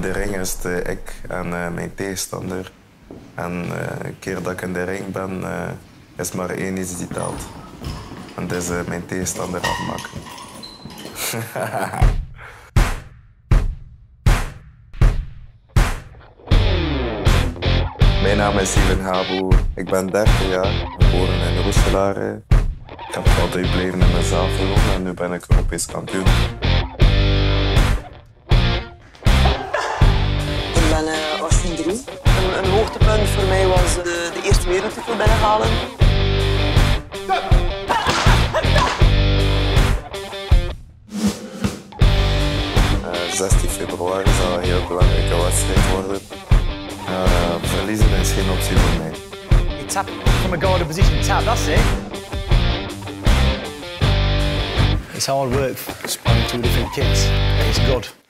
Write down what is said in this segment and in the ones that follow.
de ring is het ik en uh, mijn tegenstander. En uh, een keer dat ik in de ring ben, uh, is maar één iets die telt. En dat is mijn tegenstander afmaken. Mijn naam is Steven Habo. Ik ben 30 jaar, geboren in Roeselare. Ik heb altijd blijven in mezelf geloven en nu ben ik Europees kampioen. Uh, 18 3. Een, een, hoogtepunt voor mij was de, de eerste wereldtitel binnenhalen. Uh, 16 februari zal een heel belangrijke wedstrijd worden. Uh, verliezen is geen optie voor mij. You tap from a guarded position, tap, that's it. It's hard work, spanning two different kicks, it's good.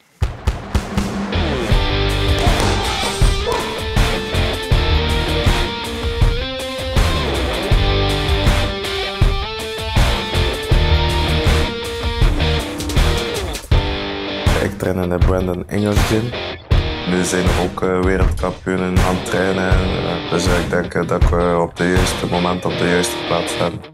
Ik train in de Brandon Engels Gym. Nu zijn ook uh, wereldkampioenen aan het trainen. Uh, dus ik denk uh, dat ik op het juiste moment op de juiste plaats ben.